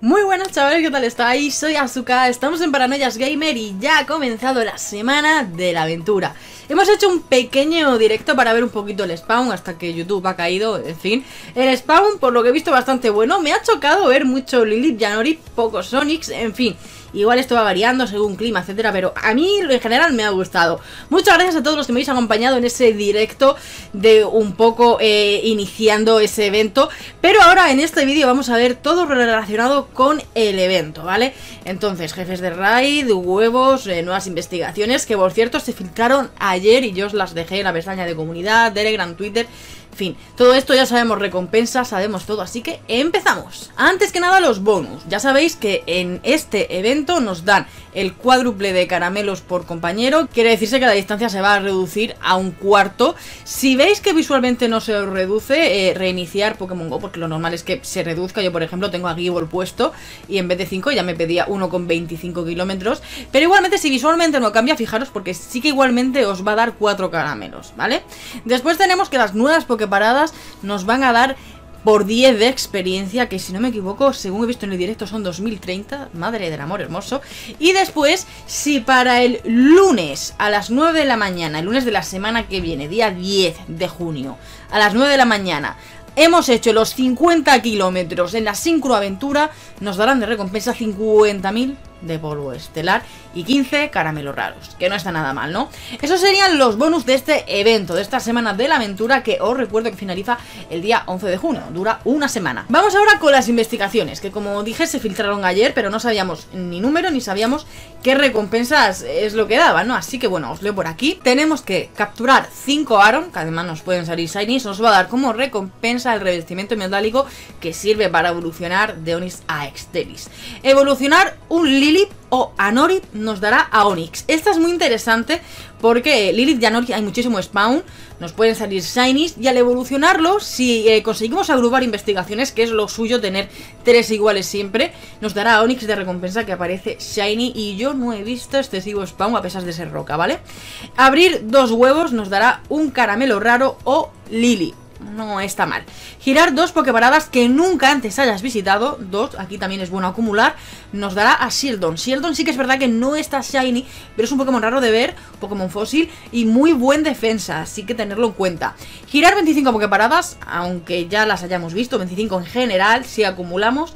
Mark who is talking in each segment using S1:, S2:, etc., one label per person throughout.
S1: Muy buenas chavales, ¿qué tal estáis? Soy Azuka, estamos en Paranoias Gamer y ya ha comenzado la semana de la aventura. Hemos hecho un pequeño directo para ver un poquito el spawn hasta que YouTube ha caído, en fin. El spawn, por lo que he visto, bastante bueno. Me ha chocado ver mucho Lilith, Janori, pocos Sonics, en fin Igual esto va variando según clima, etcétera, pero a mí en general me ha gustado. Muchas gracias a todos los que me habéis acompañado en ese directo de un poco eh, iniciando ese evento. Pero ahora en este vídeo vamos a ver todo relacionado con el evento, ¿vale? Entonces, jefes de raid, huevos, eh, nuevas investigaciones, que por cierto se filtraron ayer y yo os las dejé en la pestaña de comunidad, Telegram, Twitter fin, todo esto ya sabemos recompensas, sabemos todo, así que empezamos. Antes que nada los bonus. Ya sabéis que en este evento nos dan el cuádruple de caramelos por compañero. Quiere decirse que la distancia se va a reducir a un cuarto. Si veis que visualmente no se reduce, eh, reiniciar Pokémon GO, porque lo normal es que se reduzca. Yo, por ejemplo, tengo a Gible puesto y en vez de 5 ya me pedía 1,25 kilómetros. Pero igualmente, si visualmente no cambia, fijaros, porque sí que igualmente os va a dar 4 caramelos, ¿vale? Después tenemos que las nuevas Poképaradas nos van a dar por 10 de experiencia, que si no me equivoco, según he visto en el directo son 2030, madre del amor hermoso. Y después, si para el lunes a las 9 de la mañana, el lunes de la semana que viene, día 10 de junio, a las 9 de la mañana, hemos hecho los 50 kilómetros en la sincroaventura, nos darán de recompensa 50.000 de polvo estelar y 15 caramelos raros, que no está nada mal, ¿no? Esos serían los bonus de este evento, de esta semana de la aventura que os recuerdo que finaliza el día 11 de junio, dura una semana. Vamos ahora con las investigaciones, que como dije se filtraron ayer, pero no sabíamos ni número ni sabíamos qué recompensas es lo que daban, ¿no? Así que bueno, os leo por aquí. Tenemos que capturar 5 Aron, que además nos pueden salir Shinies, nos va a dar como recompensa el revestimiento metálico que sirve para evolucionar de Onis a Extelis. Evolucionar un Lilith o Anorit nos dará a Onix. Esta es muy interesante porque Lilith y Anorit hay muchísimo spawn, nos pueden salir Shinies y al evolucionarlo, si eh, conseguimos agrupar investigaciones, que es lo suyo tener tres iguales siempre, nos dará a Onix de recompensa que aparece Shiny y yo no he visto excesivo spawn a pesar de ser roca, ¿vale? Abrir dos huevos nos dará un caramelo raro o Lily no está mal. Girar dos Poképaradas que nunca antes hayas visitado, dos, aquí también es bueno acumular, nos dará a Shieldon. Shieldon sí que es verdad que no está shiny, pero es un Pokémon raro de ver, Pokémon fósil y muy buen defensa, así que tenerlo en cuenta. Girar 25 Poképaradas, aunque ya las hayamos visto, 25 en general, si acumulamos,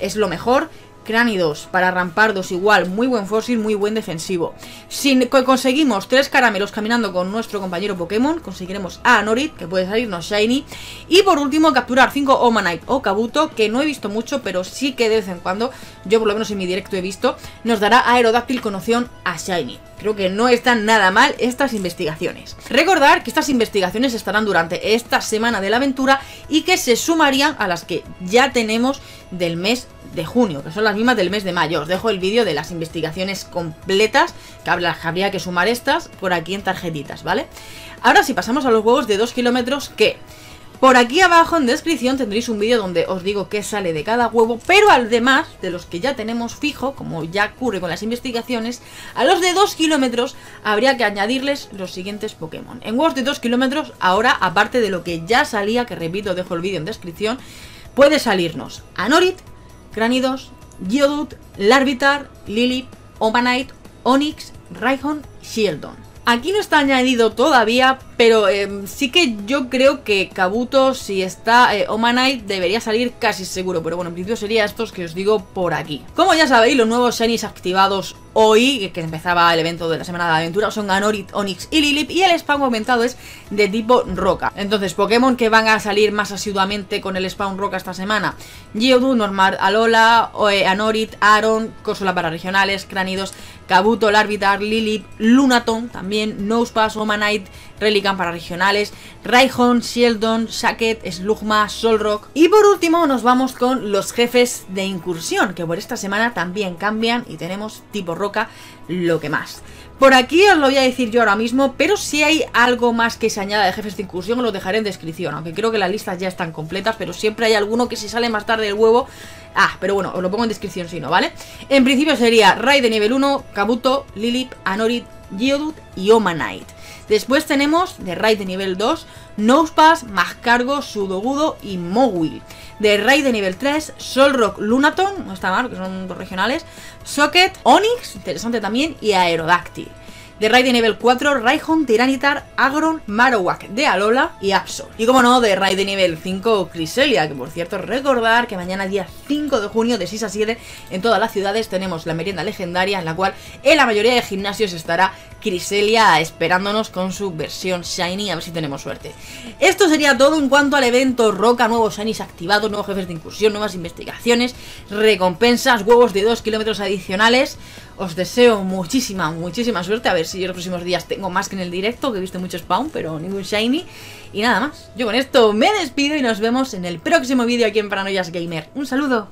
S1: es lo mejor. Cránidos para rampardos igual, muy buen fósil, muy buen defensivo. Si conseguimos tres caramelos caminando con nuestro compañero Pokémon, conseguiremos a Norit, que puede salirnos Shiny. Y por último, capturar 5 Omanite o Kabuto, que no he visto mucho, pero sí que de vez en cuando, yo por lo menos en mi directo he visto, nos dará Aerodáctil con opción a Shiny. Creo que no están nada mal estas investigaciones. Recordar que estas investigaciones estarán durante esta semana de la aventura y que se sumarían a las que ya tenemos del mes de junio, que son las mismas del mes de mayo. Os dejo el vídeo de las investigaciones completas, que habría que sumar estas por aquí en tarjetitas, ¿vale? Ahora si pasamos a los huevos de 2 kilómetros, que por aquí abajo en descripción tendréis un vídeo donde os digo qué sale de cada huevo, pero además de los que ya tenemos fijo, como ya ocurre con las investigaciones, a los de 2 kilómetros habría que añadirles los siguientes Pokémon. En huevos de 2 kilómetros, ahora, aparte de lo que ya salía, que repito, dejo el vídeo en descripción, puede salirnos Anorit, Granidos, Geodude, Larvitar, Lily, Omanite, Onix, Raihon, Shieldon. Aquí no está añadido todavía, pero em, sí que yo creo que Kabuto, si está eh, Omanite, debería salir casi seguro. Pero bueno, en principio sería estos que os digo por aquí. Como ya sabéis, los nuevos Shinies activados hoy, que empezaba el evento de la semana de aventura, son Anorit, Onix y Lilip. Y el spawn aumentado es de tipo roca. Entonces, Pokémon que van a salir más asiduamente con el spawn roca esta semana. Geodude, Normal, Alola, eh, Anorit, Aaron, Corsola para regionales, Cranidos, Kabuto, Larvitar, Lilip, Lunaton, también Nosepass, Omanite, Relican para regionales, Raihon, Sheldon, Shacket, Slugma, Solrock. Y por último nos vamos con los jefes de incursión, que por esta semana también cambian y tenemos tipo roca lo que más. Por aquí os lo voy a decir yo ahora mismo, pero si hay algo más que se añada de jefes de incursión os lo dejaré en descripción, aunque creo que las listas ya están completas, pero siempre hay alguno que si sale más tarde del huevo... Ah, pero bueno, os lo pongo en descripción si no, ¿vale? En principio sería Ray de nivel 1, Kabuto, Lilip, Anorit, Geodude y Omanite. Después tenemos de Raid de nivel 2 Nosepass, Mascargo, Sudogudo y Mowil. De Raid de nivel 3, Solrock Lunaton, no está mal, que son dos regionales, Socket, Onyx, interesante también, y Aerodactyl de Raid de nivel 4, Raihon, Tiranitar, Agron, Marowak de Alola y Absol. Y como no, de Raid de nivel 5, Criselia, que por cierto recordar que mañana día 5 de junio de 6 a 7 en todas las ciudades tenemos la merienda legendaria en la cual en la mayoría de gimnasios estará Criselia esperándonos con su versión Shiny, a ver si tenemos suerte. Esto sería todo en cuanto al evento Roca, nuevos Shinies activados, nuevos jefes de incursión, nuevas investigaciones, recompensas, huevos de 2 kilómetros adicionales. Os deseo muchísima, muchísima suerte. A ver si yo los próximos días tengo más que en el directo, que he visto mucho spawn, pero ningún shiny. Y nada más. Yo con esto me despido y nos vemos en el próximo vídeo aquí en Paranoias Gamer. Un saludo.